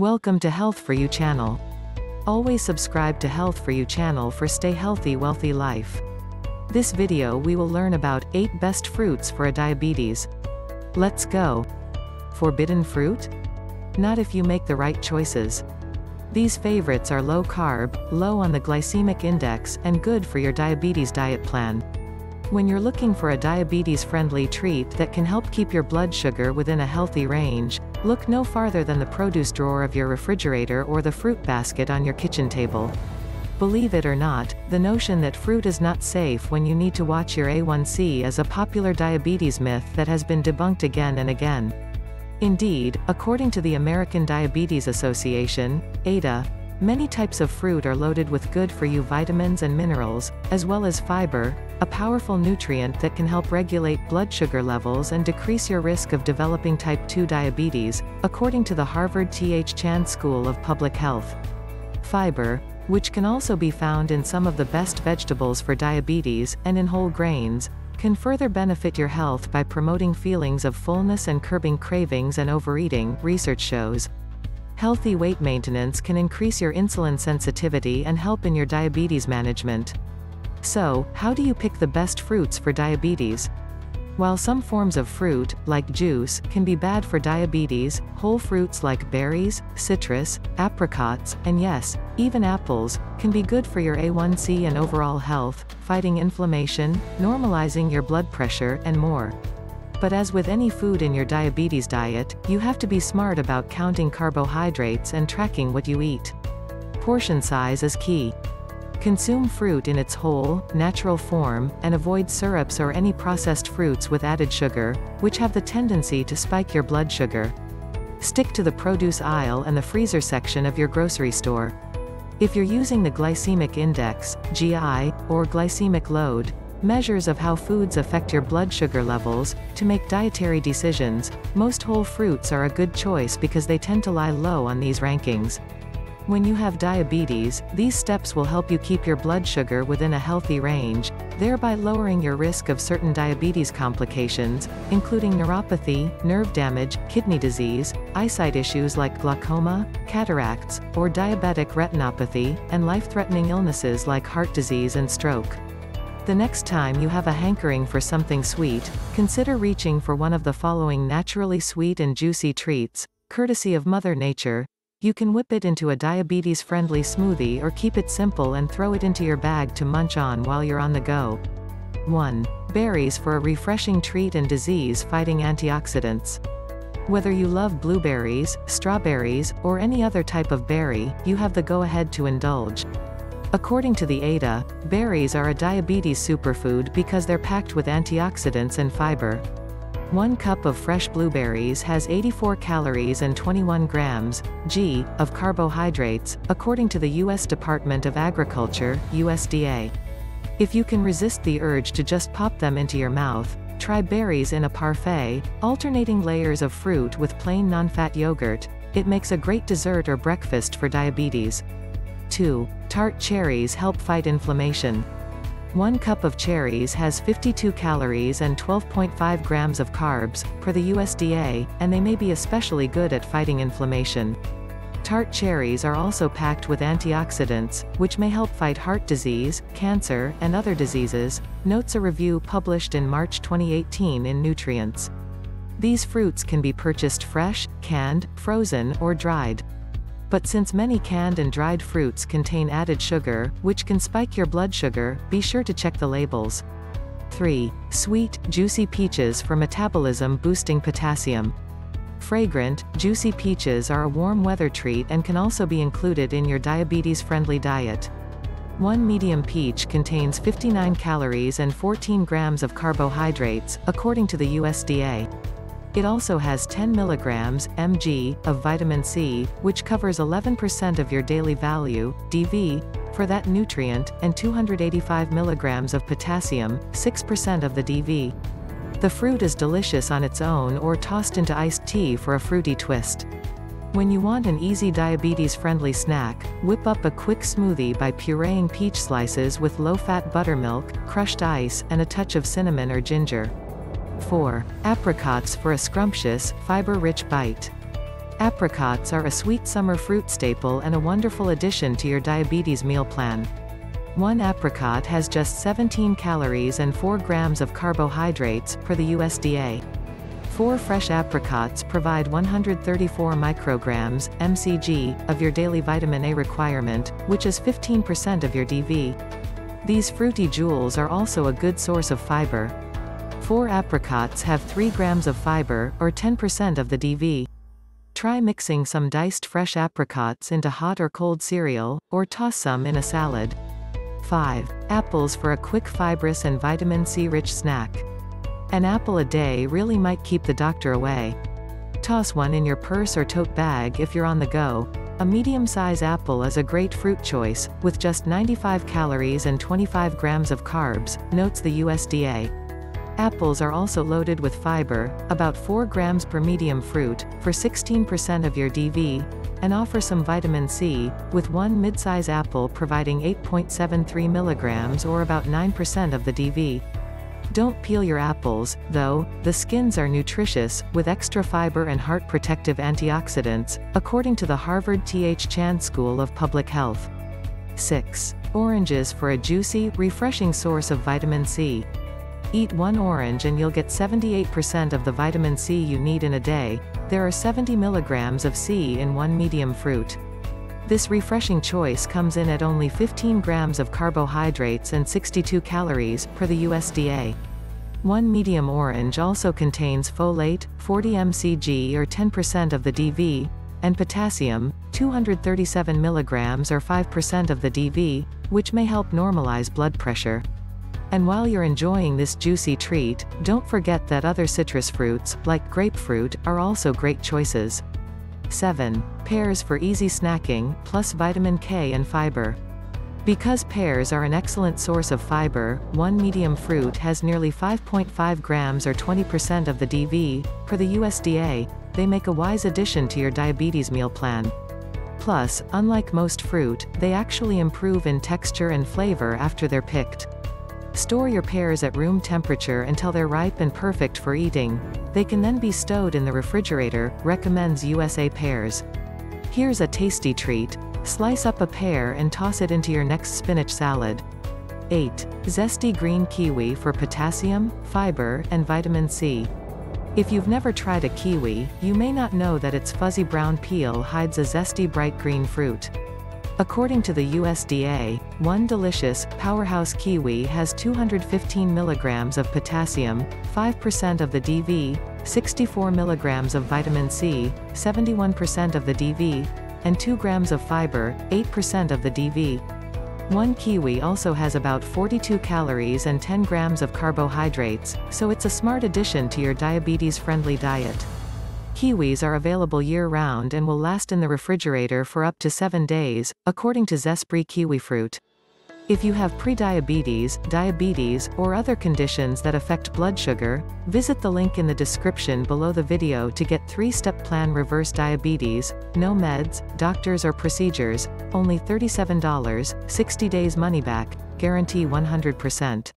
Welcome to Health for You channel. Always subscribe to Health for You channel for stay healthy wealthy life. This video we will learn about 8 best fruits for a diabetes. Let's go. Forbidden fruit? Not if you make the right choices. These favorites are low carb, low on the glycemic index, and good for your diabetes diet plan. When you're looking for a diabetes-friendly treat that can help keep your blood sugar within a healthy range, look no farther than the produce drawer of your refrigerator or the fruit basket on your kitchen table. Believe it or not, the notion that fruit is not safe when you need to watch your A1C is a popular diabetes myth that has been debunked again and again. Indeed, according to the American Diabetes Association, ADA, Many types of fruit are loaded with good-for-you vitamins and minerals, as well as fiber, a powerful nutrient that can help regulate blood sugar levels and decrease your risk of developing type 2 diabetes, according to the Harvard T.H. Chan School of Public Health. Fiber, which can also be found in some of the best vegetables for diabetes, and in whole grains, can further benefit your health by promoting feelings of fullness and curbing cravings and overeating, research shows. Healthy weight maintenance can increase your insulin sensitivity and help in your diabetes management. So, how do you pick the best fruits for diabetes? While some forms of fruit, like juice, can be bad for diabetes, whole fruits like berries, citrus, apricots, and yes, even apples, can be good for your A1C and overall health, fighting inflammation, normalizing your blood pressure, and more. But as with any food in your diabetes diet, you have to be smart about counting carbohydrates and tracking what you eat. Portion size is key. Consume fruit in its whole, natural form, and avoid syrups or any processed fruits with added sugar, which have the tendency to spike your blood sugar. Stick to the produce aisle and the freezer section of your grocery store. If you're using the glycemic index, GI, or glycemic load, measures of how foods affect your blood sugar levels, to make dietary decisions, most whole fruits are a good choice because they tend to lie low on these rankings. When you have diabetes, these steps will help you keep your blood sugar within a healthy range, thereby lowering your risk of certain diabetes complications, including neuropathy, nerve damage, kidney disease, eyesight issues like glaucoma, cataracts, or diabetic retinopathy, and life-threatening illnesses like heart disease and stroke. The next time you have a hankering for something sweet, consider reaching for one of the following naturally sweet and juicy treats, courtesy of Mother Nature. You can whip it into a diabetes-friendly smoothie or keep it simple and throw it into your bag to munch on while you're on the go. 1. Berries for a refreshing treat and disease-fighting antioxidants. Whether you love blueberries, strawberries, or any other type of berry, you have the go-ahead to indulge. According to the ADA, berries are a diabetes superfood because they're packed with antioxidants and fiber. One cup of fresh blueberries has 84 calories and 21 grams, g, of carbohydrates, according to the U.S. Department of Agriculture, USDA. If you can resist the urge to just pop them into your mouth, try berries in a parfait, alternating layers of fruit with plain non-fat yogurt, it makes a great dessert or breakfast for diabetes. 2. Tart cherries help fight inflammation. One cup of cherries has 52 calories and 12.5 grams of carbs, per the USDA, and they may be especially good at fighting inflammation. Tart cherries are also packed with antioxidants, which may help fight heart disease, cancer, and other diseases, notes a review published in March 2018 in Nutrients. These fruits can be purchased fresh, canned, frozen, or dried. But since many canned and dried fruits contain added sugar, which can spike your blood sugar, be sure to check the labels. 3. Sweet, juicy peaches for metabolism-boosting potassium. Fragrant, juicy peaches are a warm weather treat and can also be included in your diabetes-friendly diet. One medium peach contains 59 calories and 14 grams of carbohydrates, according to the USDA. It also has 10 mg, mg, of vitamin C, which covers 11% of your daily value, DV, for that nutrient, and 285 mg of potassium, 6% of the DV. The fruit is delicious on its own or tossed into iced tea for a fruity twist. When you want an easy diabetes-friendly snack, whip up a quick smoothie by pureeing peach slices with low-fat buttermilk, crushed ice, and a touch of cinnamon or ginger. 4. Apricots for a scrumptious, fiber-rich bite. Apricots are a sweet summer fruit staple and a wonderful addition to your diabetes meal plan. One apricot has just 17 calories and 4 grams of carbohydrates, per the USDA. Four fresh apricots provide 134 micrograms, mcg, of your daily vitamin A requirement, which is 15% of your DV. These fruity jewels are also a good source of fiber. Four apricots have 3 grams of fiber, or 10% of the DV. Try mixing some diced fresh apricots into hot or cold cereal, or toss some in a salad. 5. Apples for a quick fibrous and vitamin C-rich snack. An apple a day really might keep the doctor away. Toss one in your purse or tote bag if you're on the go. A medium-size apple is a great fruit choice, with just 95 calories and 25 grams of carbs, notes the USDA. Apples are also loaded with fiber, about 4 grams per medium fruit, for 16% of your DV, and offer some vitamin C, with one midsize apple providing 8.73 milligrams or about 9% of the DV. Don't peel your apples, though, the skins are nutritious, with extra fiber and heart protective antioxidants, according to the Harvard T.H. Chan School of Public Health. 6. Oranges for a juicy, refreshing source of vitamin C. Eat one orange and you'll get 78% of the vitamin C you need in a day. There are 70 milligrams of C in one medium fruit. This refreshing choice comes in at only 15 grams of carbohydrates and 62 calories, per the USDA. One medium orange also contains folate, 40 mcg or 10% of the DV, and potassium, 237 milligrams or 5% of the DV, which may help normalize blood pressure. And while you're enjoying this juicy treat, don't forget that other citrus fruits, like grapefruit, are also great choices. 7. Pears for easy snacking, plus vitamin K and fiber. Because pears are an excellent source of fiber, one medium fruit has nearly 5.5 grams or 20% of the DV, per the USDA, they make a wise addition to your diabetes meal plan. Plus, unlike most fruit, they actually improve in texture and flavor after they're picked. Store your pears at room temperature until they're ripe and perfect for eating. They can then be stowed in the refrigerator, recommends USA Pears. Here's a tasty treat. Slice up a pear and toss it into your next spinach salad. 8. Zesty green kiwi for potassium, fiber, and vitamin C. If you've never tried a kiwi, you may not know that its fuzzy brown peel hides a zesty bright green fruit. According to the USDA, one delicious, powerhouse kiwi has 215 milligrams of potassium, 5% of the DV, 64 milligrams of vitamin C, 71% of the DV, and 2 grams of fiber, 8% of the DV. One kiwi also has about 42 calories and 10 grams of carbohydrates, so it's a smart addition to your diabetes-friendly diet. Kiwis are available year-round and will last in the refrigerator for up to 7 days, according to Zespri kiwi fruit. If you have prediabetes, diabetes, or other conditions that affect blood sugar, visit the link in the description below the video to get 3-step plan reverse diabetes, no meds, doctors or procedures, only $37, 60 days money back, guarantee 100%.